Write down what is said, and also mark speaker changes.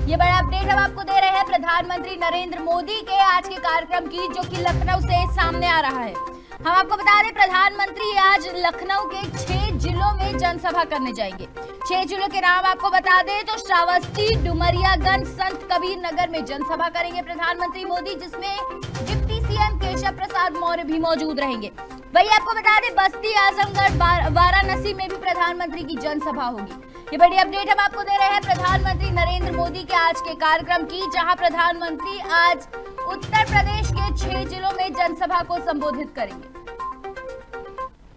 Speaker 1: ये बड़ा अपडेट हम आपको दे रहे हैं प्रधानमंत्री नरेंद्र मोदी के आज के कार्यक्रम की, जो कि लखनऊ से सामने आ रहा है। हम आपको बता दें प्रधानमंत्री आज लखनऊ के छह जिलों में जनसभा करने जाएँगे। छह जिलों के नाम आपको बता दें तो श्रावस्ती, डुमरियागंज, संत कबीर नगर में जनसभा करेंगे प्रधानमंत्री मोदी, जिसमें डिप्टी सीएम केशव प्रसाद मौर्य भी मौजूद रहेंगे। वही आपको बता दें, बस्ती, आजमगढ़ वाराणसी में भी प्रधानमंत्री की जनसभा होगी। ये बड़ी अपडेट हम आपको दे रहे हैं नरेंद्र मोदी के आज के कार्यक्रम की, जहाँ प्रधानमंत्री आज उत्तर प्रदेश के छह जिलों में जनसभा को संबोधित करेंगे।